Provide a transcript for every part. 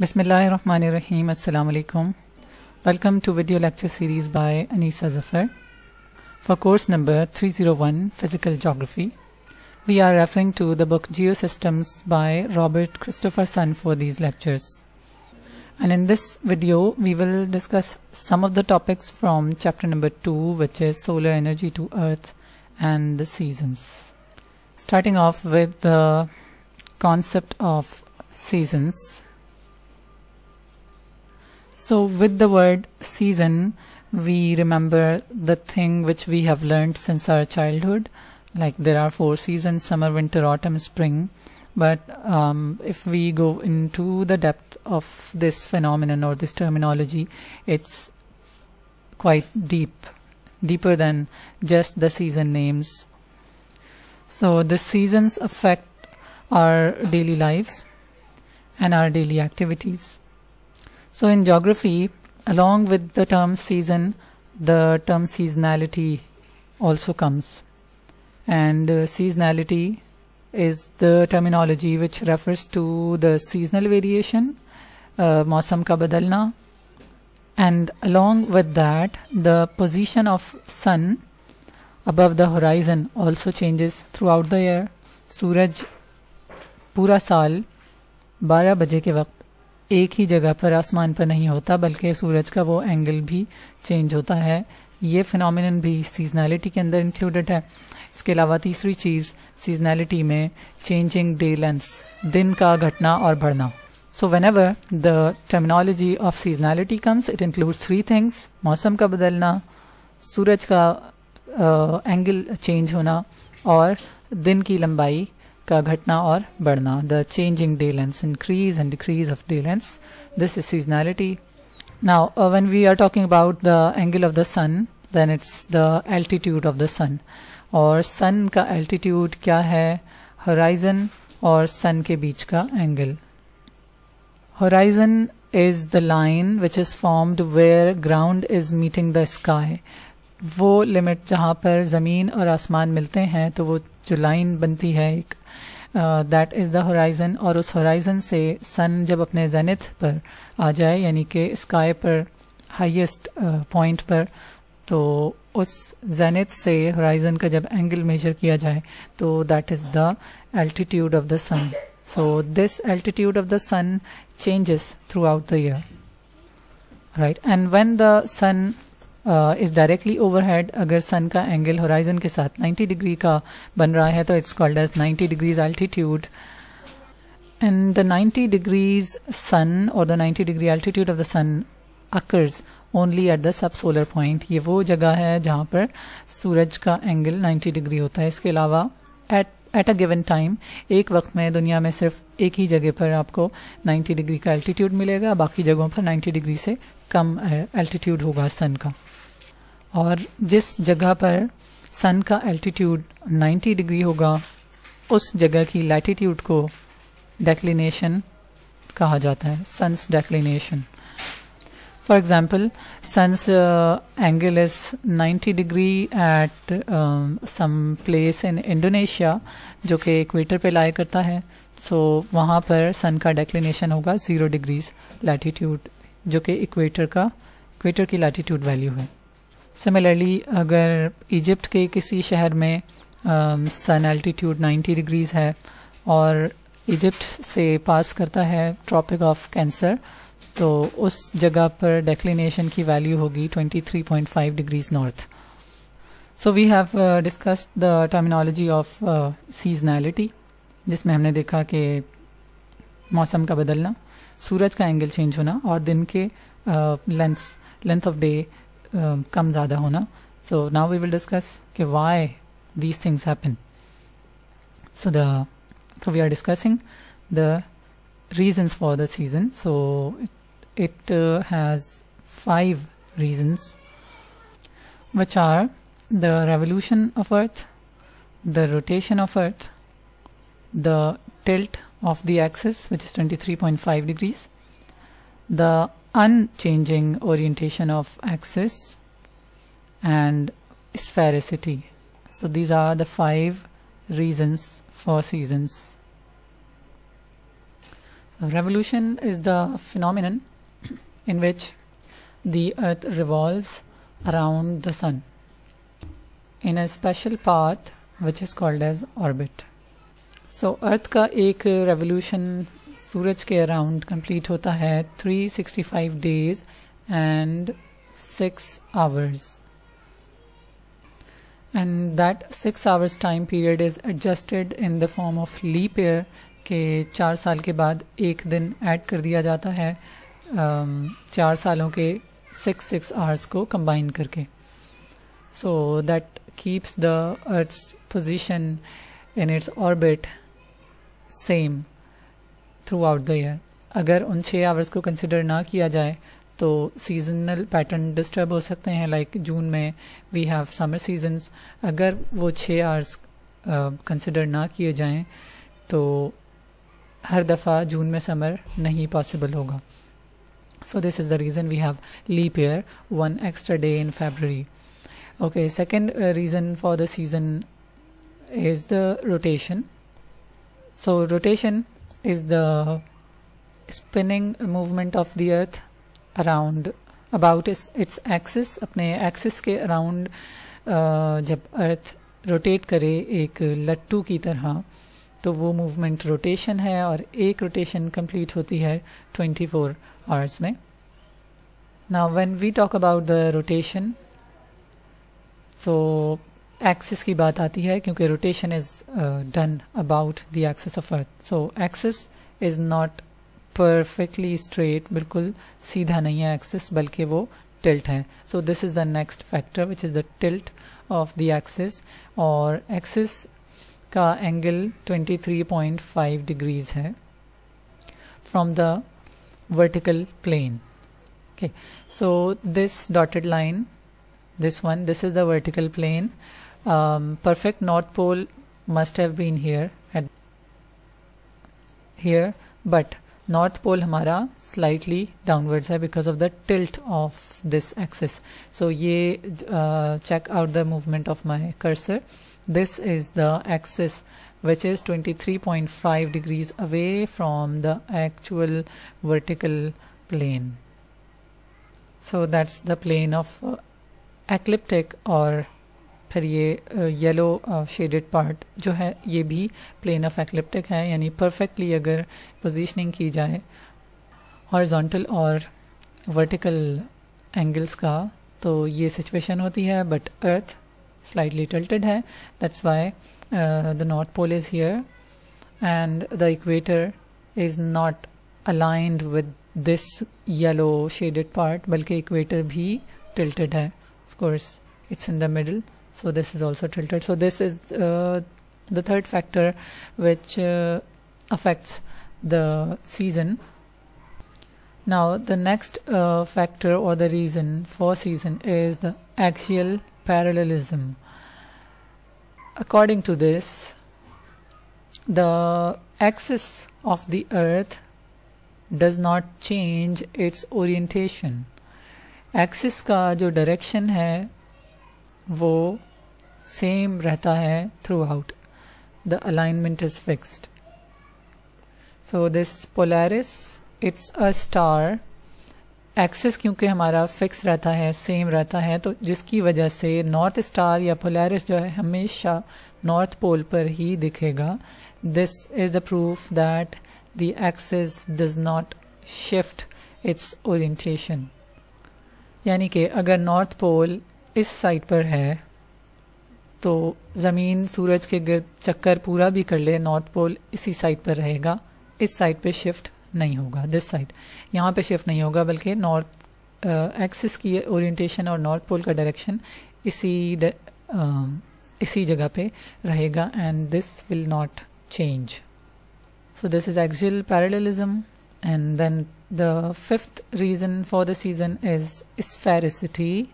Bismillahirrahmanirrahim. Assalamu alaikum. Welcome to video lecture series by Anisa Zafar. For course number 301 Physical Geography, we are referring to the book Geosystems by Robert Christopher Sun for these lectures. And in this video, we will discuss some of the topics from chapter number 2, which is solar energy to earth and the seasons. Starting off with the concept of seasons. So, with the word season, we remember the thing which we have learned since our childhood. Like there are four seasons summer, winter, autumn, spring. But um, if we go into the depth of this phenomenon or this terminology, it's quite deep, deeper than just the season names. So, the seasons affect our daily lives and our daily activities. So in geography, along with the term season, the term seasonality also comes. And uh, seasonality is the terminology which refers to the seasonal variation, uh, मौसम का बदलना, and along with that, the position of sun above the horizon also changes throughout the year. सूरज पूरा साल 12 बजे के वक्त एक ही जगह पर आसमान पर नहीं होता बल्कि सूरज का वो एंगल भी चेंज होता है। ये फिनोमिनन भी सीजनैलिटी के अंदर इंक्लूडेड है। इसके अलावा तीसरी चीज़ सीजनैलिटी में चेंजिंग डे लेंस दिन का घटना और बढ़ना। So whenever the terminology of seasonality comes it includes three things मौसम का बदलना सूरज का एंगल uh, चेंज होना और दिन की लंबाई का घटना और बढ़ना। The changing day length increase and decrease of day length this is seasonality now when we are talking about the angle of the sun then it's the altitude of the sun और sun का altitude क्या है? Horizon और सन के बीच का angle horizon is the line which is formed where ground is meeting the sky वो limit जहाँ पर ज़मीन और आसमान मिलते हैं तो वो जो लाइन बनती है एक दैट इज़ द होराइजन और उस होराइजन से सन जब अपने जेनिथ पर आ जाए, यानी कि स्काई पर हाईएस्ट पॉइंट पर तो उस जेनिथ से होराइजन का जब एंगल मेजर किया जाए तो that is the altitude of the sun so this altitude of the sun changes throughout the year right and when the sun is directly overhead अगर सन का एंगल होराइजन के साथ 90 degree का बन रहा है तो it's called as 90 degrees altitude and the 90 degrees sun और the 90 degree altitude of the sun occurs only at the subsolar point ये वो जगह है जहाँ पर सूरज का एंगल 90 डिग्री होता है। इसके अलावा at at a given time एक वक्त में दुनिया में सिर्फ़ एक ही जगह पर आपको 90 डिग्री का एल्टीट्यूड मिलेगा। बाकी जगहों पर 90 डिग्री से कम एल्टीट्यूड होगा सन का। और जिस जगह पर सन का एल्टीट्यूड 90 डिग्री होगा उस जगह की लैटीट्यूड को डेक्लिनेशन कहा जाता है sun's declination for example sun's angle is 90 degree at some place in Indonesia जो कि इक्वेटर पे लाया करता है सो so, वहाँ पर सन का डेक्लिनेशन होगा ज़ीरो डिग्रीज लैटीट्यूड जो कि इक्वेटर का इक्वेटर की लैटीट्यूड वैल्यू है। सिमिलरली अगर इजिप्ट के किसी शहर में सन एल्टीट्यूड 90 डिग्रीज है, और इजिप्ट से पास करता है ट्रॉपिक ऑफ़ कैंसर तो उस जगह पर डेक्लिनेशन की वैल्यू होगी 23.5 degrees north so we have discussed the terminology of seasonality जिसमें हमने देखा कि मौसम का बदलना, सूरज का एंगल चेंज होना, और दिन के लेंथ लेंथ ऑफ़ डे कम ज़्यादा होना so now we will discuss कि why these things happen so the so we are discussing the reasons for the season so it, it uh, has five reasons which are the revolution of earth the rotation of earth the tilt of the axis which is 23.5 degrees the unchanging orientation of axis and sphericity. So these are the five reasons for seasons. So revolution is the phenomenon in which the earth revolves around the sun in a special path which is called as orbit. So earth ka ek revolution सूरज के around complete होता है 365 days and 6 hours. And that 6 hours time period is adjusted in the form of leap year, के चार साल के बाद एक दिन ऐड कर दिया जाता है चार सालों के सिक्स सिक्स आवर्स को कंबाइन करके. So that keeps the earth's position in its orbit same throughout the year अगर उन छः आवर्स को कंसिडर ना किया जाए तो सीजनल पैटर्न डिस्टर्ब हो सकते हैं लाइक like जून में वी हैव समर सीजन्स अगर वो छः आवर्स कंसिडर ना किए जाएँ तो हर दफ़ा जून में समर नहीं पॉसिबल होगा। So this is the reason we have leap year one extra day in February second uh, reason for the season is the rotation. So rotation is the spinning movement of the earth around about its, its axis अपने axis के around uh, जब earth rotate करे एक लट्टू की तरह तो वो मूवमेंट रोटेशन है और एक रोटेशन कंप्लीट होती है 24 आवर्स में now when we talk about the rotation so axis की बात आती है, क्योंकि rotation is done about the axis of earth so axis is not perfectly straight बिल्कुल सीधा नहीं है एक्सिस बल्कि वो टिल्ट है. So this is the next factor which is the tilt of the axis और एक्सिस का एंगल 23.5 डिग्रीज है from the vertical plane. Okay. So, this dotted line, this one, this is the vertical plane. um, perfect north pole must have been here at here but north pole हमारा slightly downwards है because of the tilt of this axis so ये uh, check out the movement of my cursor this is the axis which is 23.5 degrees away from the actual vertical plane. So that's the plane of uh, ecliptic और फिर ये yellow shaded part जो है, ये भी plane of ecliptic है, यानी perfectly अगर पोजीशनिंग की जाए हॉरिजॉन्टल और वर्टिकल एंगल्स का तो ये सिचुएशन होती है बट अर्थ स्लाइटली टल्टेड है that's why the north pole is here and the equator is not aligned with this yellow shaded part बल्कि इक्वेटर भी टल्टेड है. Of course it's in the middle so this is also tilted so this is uh, the third factor which uh, affects the season now the next uh, factor or the reason for season is the axial parallelism According to this, the axis of the earth does not change its orientation. Axis का जो direction है वो same रहता है throughout the alignment is fixed so this Polaris it's a star axis क्योंकि हमारा fix रहता है सेम रहता है तो जिसकी वजह से नॉर्थ स्टार या पोलैरिस जो है हमेशा नॉर्थ पोल पर ही दिखेगा. This is the proof that the axis does not shift its orientation यानी कि अगर नॉर्थ पोल इस साइड पर है तो ज़मीन सूरज के गिर्द चक्कर पूरा भी कर ले नॉर्थ पोल इसी साइड पर रहेगा। इस साइड पे शिफ्ट नहीं होगा दिस साइड यहाँ पे शिफ्ट नहीं होगा बल्कि नॉर्थ एक्सिस की ओरिएंटेशन और नॉर्थ पोल का डायरेक्शन इसी द, uh, इसी जगह पे रहेगा and this will not change so this is axial parallelism and then the fifth reason for the season is sphericity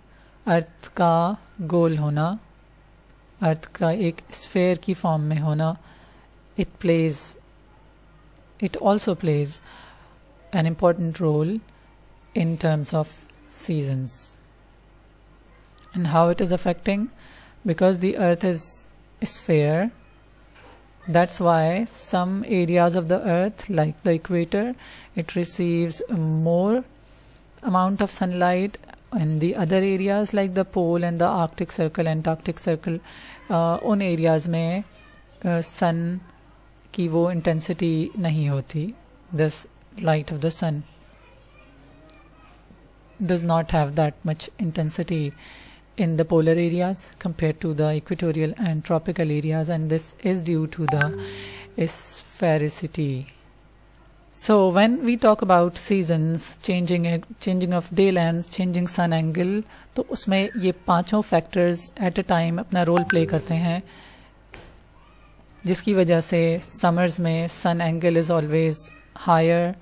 earth का गोल होना। अर्थ का एक स्फेयर की फॉर्म में होना it plays it also plays an important role in terms of seasons and how it is affecting because the earth is sphere that's why some areas of the earth like the equator it receives more amount of sunlight and the other areas like the pole and the arctic circle antarctic circle uh, उन areas में सन uh, की वो intensity नहीं होती this light of the sun does not have that much intensity in the polar areas compared to the equatorial and tropical areas and this is due to the sphericity so when we talk about seasons, changing changing of day length, changing sun angle, तो उसमें ये पाँचों factors at a time अपना role play करते हैं जिसकी वजह से समर्स में sun angle is always higher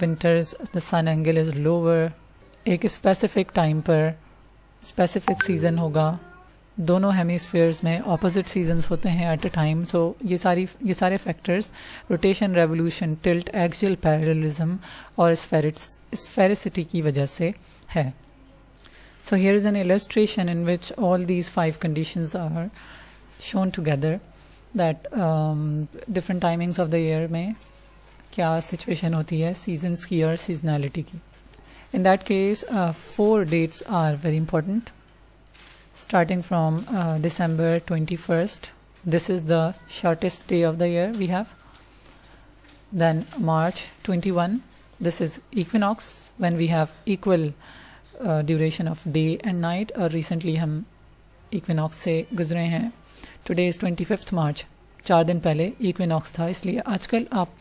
winters the sun angle is lower एक स्पेसिफिक टाइम पर स्पेसिफिक सीज़न होगा। दोनों हेमिसफेयर्स में ऑपोजिट सीज़न होते हैं एट अ टाइम सो ये सारी, ये सारे factors rotation revolution tilt axial parallelism और स्फेरिसिटी की वजह से है. So here is an illustration in which all these five condition are shown together that different timings of the year में क्या सिचुएशन होती है सीजन्स की और सीजनैलिटी की. In that case four dates are very important starting from uh, December 21st. This is the shortest day of the year we have. Then March 21. This is equinox when we have equal uh, duration of day and night. और recently हम equinox से गुजरे हैं. Today is 25th March. चार दिन पहले equinox था इसलिए आजकल आप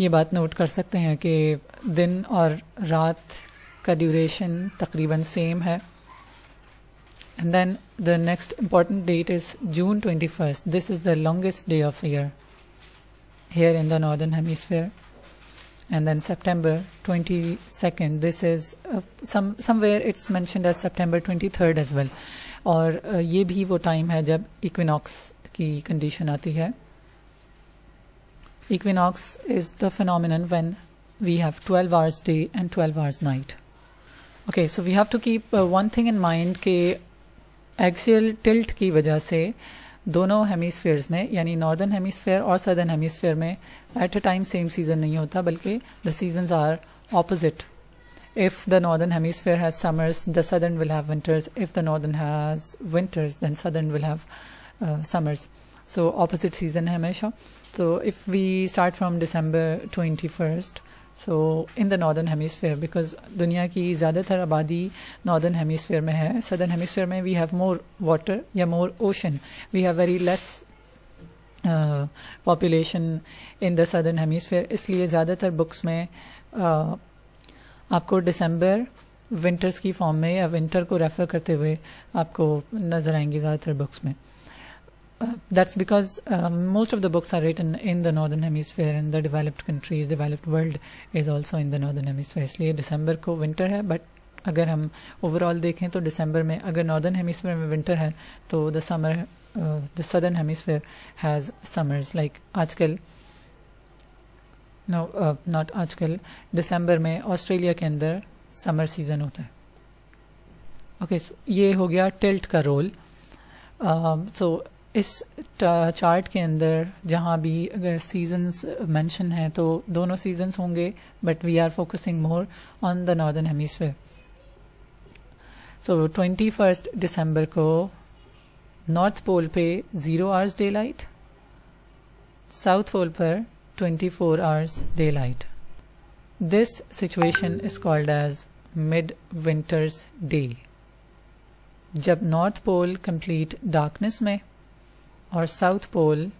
ये बात नोट कर सकते हैं कि दिन और रात का ड्यूरेशन तकरीबन सेम है And then the next important date is June 21st. This is the longest day of the year here in the northern hemisphere. And then September 22nd. This is uh, some somewhere it's mentioned as September 23rd as well. और uh, ये भी वो time है जब equinox की condition आती है equinox is the phenomenon when we have 12 hours day and 12 hours night okay so we have to keep uh, one thing in mind ke axial tilt की वजह से दोनों हेमिसफेयर्स में, यानी नॉर्दर्न हेमिसफेयर और सदर्न हेमिसफेयर में at a time same season नहीं होता, बल्कि the season are opposite if the northern hemisphere has summers the southern will have winters if the northern has winters then southern will have summers so opposite season hai hamesha so if we start from december 21st so in the northern hemisphere because दुनिया की ज़्यादातर आबादी northern hemisphere में है। Southern hemisphere में we have more water या more ocean we have very less population in the southern hemisphere इसलिए ज़्यादातर बुक्स में uh, आपको दिसंबर विंटर्स की फॉर्म में या विंटर को रेफर करते हुए आपको नज़र आएँगे ज़्यादातर बुक्स में। Uh, that's because um, most of the books are written in the northern hemisphere and the developed countries developed world is also in the northern hemisphere इसलिए दिसंबर को विंटर है बट अगर हम ओवरऑल देखें तो दिसंबर में अगर नॉर्दर्न हेमिसफेयर में विंटर है तो the summer the southern hemisphere has summers like आजकल नो नॉट आजकल दिसंबर में ऑस्ट्रेलिया के अंदर समर सीज़न होता है ओके okay, so ये हो गया टिल्ट का रोल सो uh, इस चार्ट के अंदर जहाँ भी अगर सीजन्स मेंशन है तो दोनों सीजन्स होंगे but we are focusing more on the northern hemisphere so twenty first दिसंबर को नॉर्थ पोल पे zero hours daylight south pole पर twenty four hours daylight this situation is called as mid winters day जब north pole complete darkness में or south pole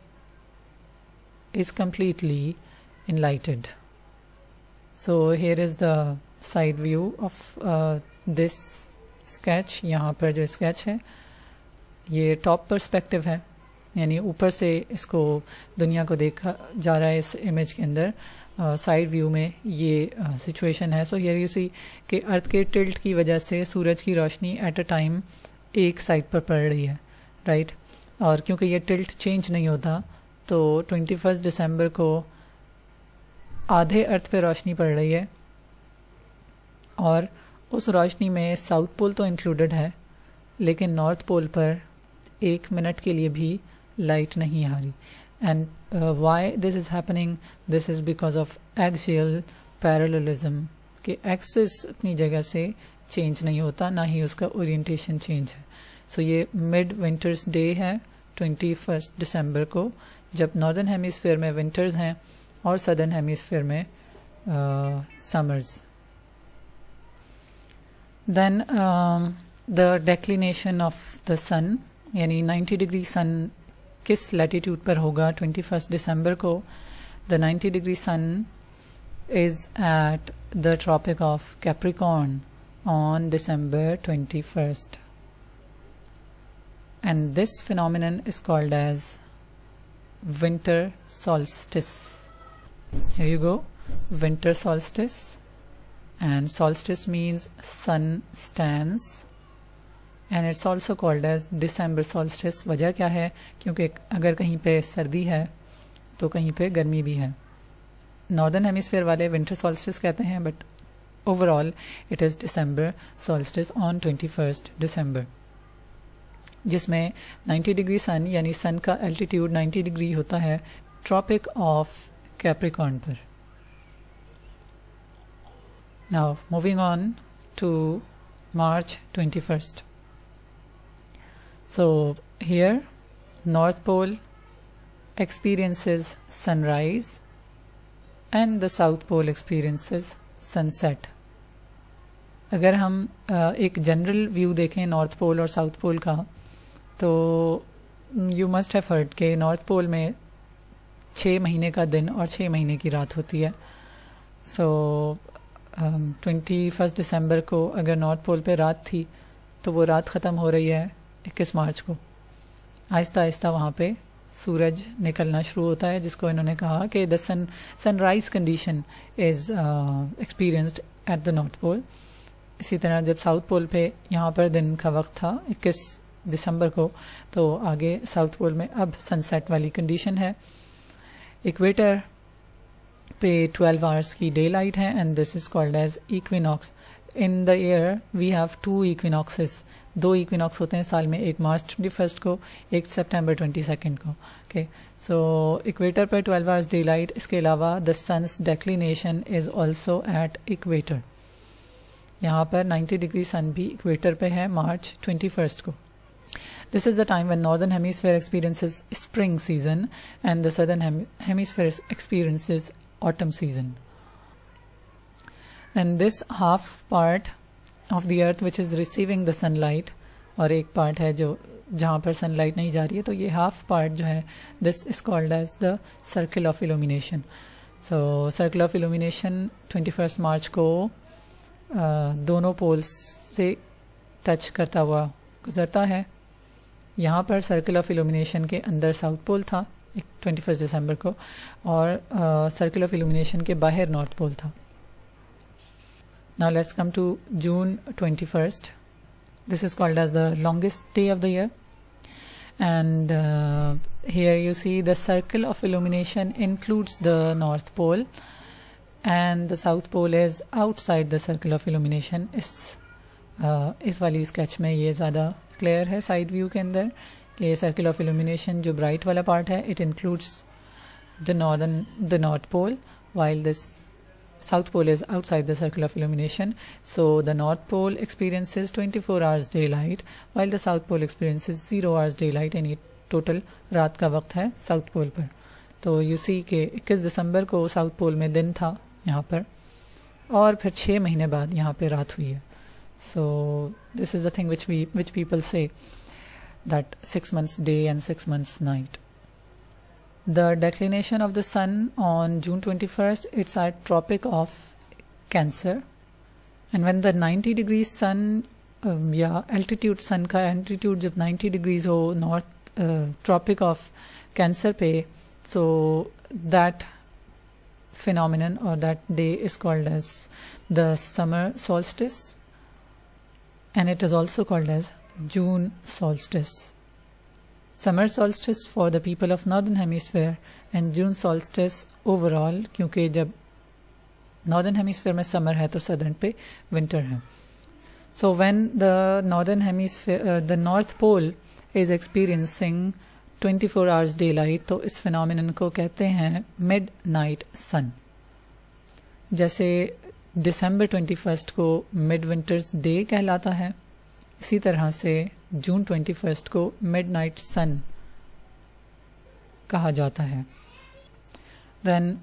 is completely enlightened. So here is the side view of uh, this sketch. यहाँ पर जो sketch है ये top perspective है यानी ऊपर से इसको दुनिया को देखा जा रहा है इस इमेज के अंदर साइड uh, व्यू में ये सिचुएशन uh, है सो हियर यू सी कि अर्थ के टिल्ट की वजह से सूरज की रोशनी एट अ टाइम एक साइड पर पड़ रही है राइट? और क्योंकि ये टिल्ट चेंज नहीं होता तो ट्वेंटी फ़र्स्ट दिसंबर को आधे अर्थ पे रोशनी पड़ रही है और उस रोशनी में साउथ पोल तो इंक्लूडेड है, लेकिन नॉर्थ पोल पर एक मिनट के लिए भी लाइट नहीं आ रही। And why this is happening this is because of axial parallelism कि एक्सिस अपनी जगह से चेंज नहीं होता, ना ही उसका ओरिएंटेशन चेंज है। सो ये मिड विंटर्स डे है ट्वेंटी फ़र्स्ट दिसंबर को, जब नॉर्दर्न हेमिसफेयर में विंटर्स हैं और सदर्न हेमिसफेयर में summers then the declination of the sun यानी 90 डिग्री सन किस लैटिट्यूड पर होगा 21 दिसंबर को the 90 degree sun is at the tropic of Capricorn on December 21st. And this phenomenon is called as winter solstice. Here you go, winter solstice. And solstice means sun stands. And it's also called as December solstice वजह क्या है क्योंकि अगर कहीं पे सर्दी है तो कहीं पे गर्मी भी है नॉर्दर्न हेमिसफेयर वाले विंटर सॉल्स्टिस कहते हैं but overall it is December solstice on twenty first December जिसमें 90 डिग्री सन, यानी सन का एल्टीट्यूड 90 डिग्री होता है ट्रॉपिक ऑफ़ कैप्रिकॉन पर now moving on to March twenty So, here, North Pole experiences sunrise and the South Pole experiences sunset. अगर हम एक general view देखें नॉर्थ पोल और साउथ पोल का तो यू मस्ट हैव हर्ड के north pole में छः महीने का दिन और छः महीने की रात होती है। सो ट्वेंटी फ़र्स्ट दिसंबर को अगर नॉर्थ पोल पे रात थी तो वो रात ख़त्म हो रही है इक्कीस मार्च को। आहिस्ता आहिस्ता वहाँ पे सूरज निकलना शुरू होता है, जिसको इन्होंने कहा कि the sun sunrise condition is experienced at the north pole इसी तरह जब साउथ पोल पे यहाँ पर दिन का वक्त था 21 दिसंबर को तो आगे साउथ पोल में अब सनसेट वाली कंडीशन है। इक्वेटर पे 12 आवर्स की डे लाइट है and this is called as equinox in the year we have two equinoxes दो इक्विनॉक्स होते हैं साल में एक मार्च ट्वेंटी फ़र्स्ट को, एक सितंबर ट्वेंटी सेकेंड को। ओके सो इक्वेटर पर ट्वेल्व आवर्स डे लाइट इसके अलावा the sun's declination is also at equator यहाँ पर 90 डिग्री सन भी इक्वेटर पे है, मार्च ट्वेंटी फ़र्स्ट को। This is the time when northern hemisphere experiences spring season and the southern hem hemisphere experiences autumn season. And this half part of the earth which is receiving the sunlight और एक part है जो जहाँ पर sunlight नहीं जा रही है तो ये हाफ पार्ट जो है this is called as the circle of illumination so circle of illumination twenty first March को uh, दोनों पोल्स से टच करता हुआ गुजरता है यहाँ पर सर्किल ऑफ़ इल्यूमिनेशन के अंदर साउथ पोल था ट्वेंटी फ़र्स्ट दिसंबर को और सर्किल ऑफ़ इल्यूमिनेशन के बाहर नॉर्थ पोल था Now let's come to June 21st. This is called as the longest day of the year. And uh, here you see the circle of illumination includes the North Pole and the South Pole is outside the circle of illumination. इस uh, इस वाली sketch में ये ज़्यादा clear है side view के अंदर कि सर्किल ऑफ़ इल्यूमिनेशन जो ब्राइट वाला पार्ट है it includes the northern the north pole while this south pole is outside the circle of illumination so the north pole experiences twenty four hours daylight while the south pole experiences zero hours daylight and ये total रात का वक्त है south pole पर। तो you see के इक्कीस दिसंबर को साउथ पोल में दिन था यहाँ पर, और फिर छह महीने बाद यहाँ पर रात हुई है। so this is the thing which we which people say that six months day and six months night the declination of the sun on June 21st it's at tropic of cancer and when the 90 degrees sun um, yeah altitude sun ka altitude jab 90 degrees ho north uh, tropic of cancer pe so that phenomenon or that day is called as the summer solstice and it is also called as June solstice. Summer solstice for the people of northern hemisphere and June solstice overall क्योंकि जब northern hemisphere में summer है तो southern पे winter है so when the northern hemisphere the north pole is experiencing 24 hours daylight तो इस phenomenon को कहते हैं नाइट सन जैसे दिसंबर ट्वेंटी को मिड विंटर्स डे कहलाता है। इसी तरह से जून ट्वेंटी को मिड नाइट सन कहा जाता है। Then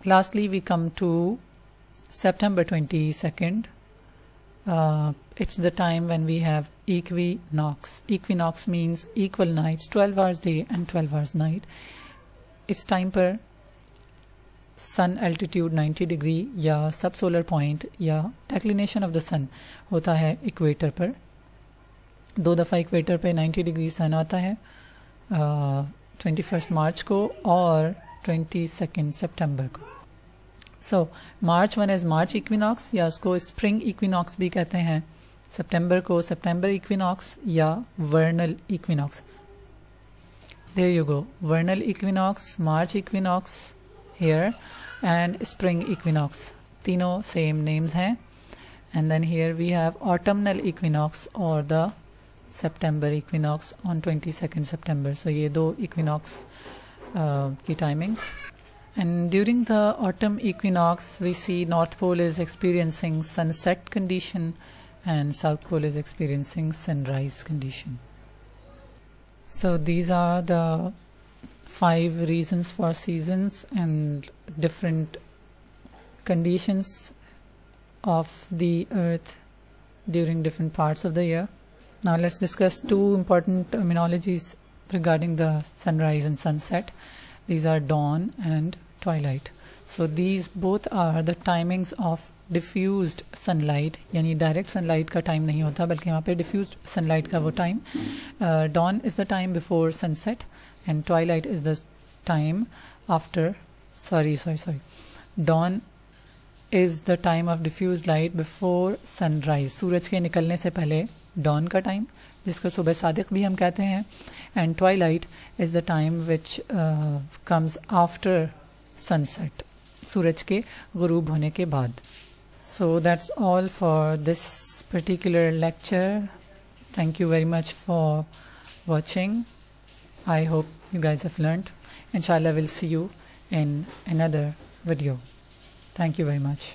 lastly we come to September twenty second it's the time when we have equinox equinox means equal nights twelve hours day and twelve hours night इस टाइम पर sun altitude 90 degree या सब solar point या declination of the sun होता है equator पर। दो दफ़ा इक्वेटर पे 90 डिग्री सन आता है ट्वेंटी फ़र्स्ट मार्च को और ट्वेंटी सेकेंड को। So March one is March equinox या उसको स्प्रिंग इक्विनॉक्स भी कहते हैं। सितंबर को सितंबर इक्विनॉक्स या vernal equinox there you go vernal equinox March equinox here and spring equinox. Tino same names hain and then here we have autumnal equinox or the September equinox on 22nd September. So ye do equinox uh, ki timings. And during the autumn equinox we see north pole is experiencing sunset condition and south pole is experiencing sunrise condition. So these are the five reasons for seasons and different conditions of the earth during different parts of the year. Now let's discuss two important terminologies regarding the sunrise and sunset. These are dawn and twilight so these both are the timings of diffused sunlight यानी direct sunlight का time नहीं होता बल्कि वहाँ पे diffused sunlight का वो time uh, dawn is the time before sunset and twilight is the time after sorry sorry sorry dawn is the time of diffused light before sunrise सूरज के निकलने से पहले dawn का time जिसको सुबह सादिक भी हम कहते हैं and twilight is the time which uh, comes after sunset सूरज के गुरूब होने के बाद so that's all for this particular lecture thank you very much for watching I hope you guys have learned. Inshallah, we'll see you in another video. Thank you very much.